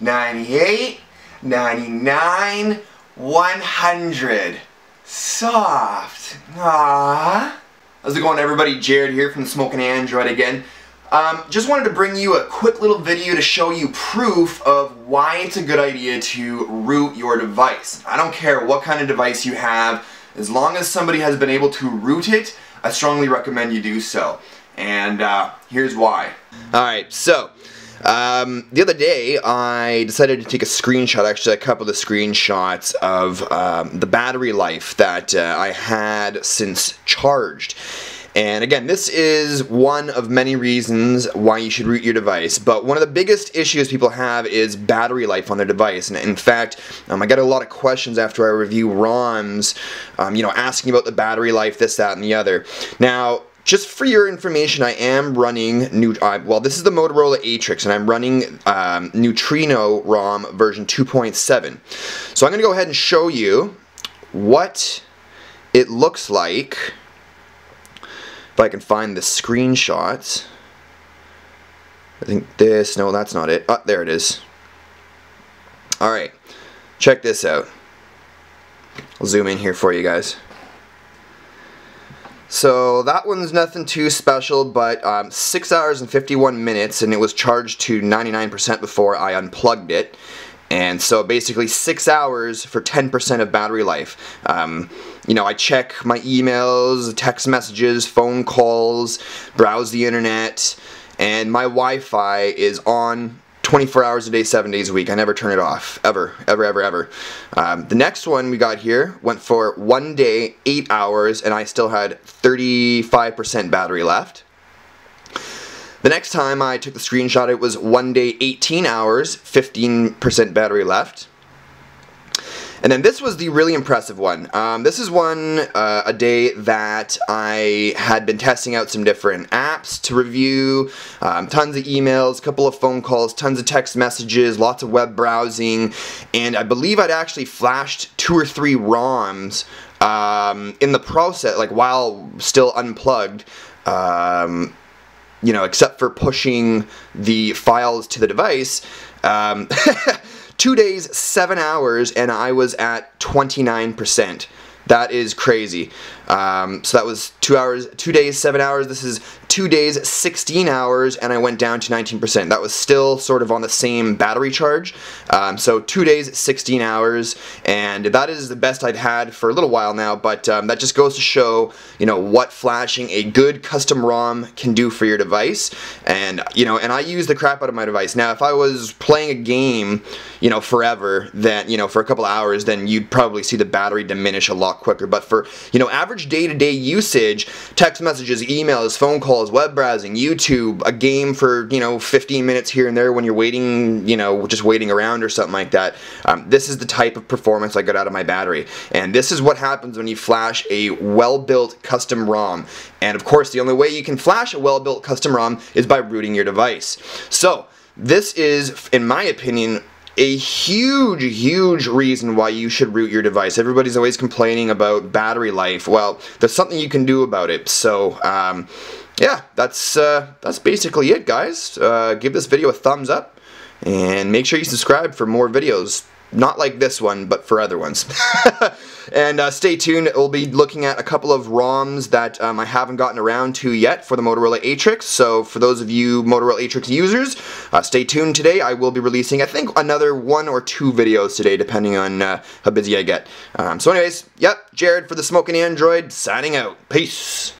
98, 99, 100. Soft. Aww. How's it going everybody? Jared here from Smoking Android again. Um, just wanted to bring you a quick little video to show you proof of why it's a good idea to root your device. I don't care what kind of device you have, as long as somebody has been able to root it, I strongly recommend you do so. And uh, here's why. Alright, so um, the other day, I decided to take a screenshot, actually a couple of screenshots of um, the battery life that uh, I had since charged. And again, this is one of many reasons why you should root your device, but one of the biggest issues people have is battery life on their device. And in fact, um, I got a lot of questions after I review ROMs, um, you know, asking about the battery life, this, that, and the other. Now, just for your information, I am running new. Uh, well, this is the Motorola Atrix, and I'm running um, Neutrino ROM version 2.7. So I'm going to go ahead and show you what it looks like. If I can find the screenshots. I think this. No, that's not it. Oh, there it is. All right, check this out. I'll zoom in here for you guys. So that one's nothing too special, but um, 6 hours and 51 minutes, and it was charged to 99% before I unplugged it. And so basically 6 hours for 10% of battery life. Um, you know, I check my emails, text messages, phone calls, browse the internet, and my Wi-Fi is on 24 hours a day, 7 days a week. I never turn it off. Ever. Ever, ever, ever. Um, the next one we got here went for one day, 8 hours, and I still had 35% battery left. The next time I took the screenshot, it was one day, 18 hours, 15% battery left. And then this was the really impressive one. Um, this is one uh, a day that I had been testing out some different apps to review, um, tons of emails, a couple of phone calls, tons of text messages, lots of web browsing, and I believe I'd actually flashed two or three ROMs um, in the process, like while still unplugged. Um, you know, except for pushing the files to the device. Um, Two days, seven hours, and I was at 29%. That is crazy. Um, so that was two hours, two days, seven hours. This is two days, 16 hours, and I went down to 19%. That was still sort of on the same battery charge. Um, so two days, 16 hours, and that is the best I've had for a little while now, but um, that just goes to show, you know, what flashing a good custom ROM can do for your device. And, you know, and I use the crap out of my device. Now, if I was playing a game, you know, forever, then, you know, for a couple hours, then you'd probably see the battery diminish a lot quicker. But for, you know, average day-to-day -day usage, text messages, emails, phone calls, web browsing, YouTube, a game for, you know, 15 minutes here and there when you're waiting, you know, just waiting around or something like that. Um, this is the type of performance I got out of my battery. And this is what happens when you flash a well-built custom ROM. And of course, the only way you can flash a well-built custom ROM is by rooting your device. So, this is, in my opinion, a huge, huge reason why you should root your device. Everybody's always complaining about battery life. Well, there's something you can do about it. So, um, yeah, that's uh, that's basically it, guys. Uh, give this video a thumbs up, and make sure you subscribe for more videos. Not like this one, but for other ones. and uh, stay tuned, we'll be looking at a couple of ROMs that um, I haven't gotten around to yet for the Motorola Atrix. So for those of you Motorola Atrix users, uh, stay tuned today. I will be releasing, I think, another one or two videos today, depending on uh, how busy I get. Um, so anyways, yep, Jared for the Smoking Android, signing out. Peace.